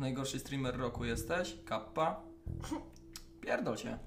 Najgorszy streamer roku jesteś? Kappa? Pierdol się.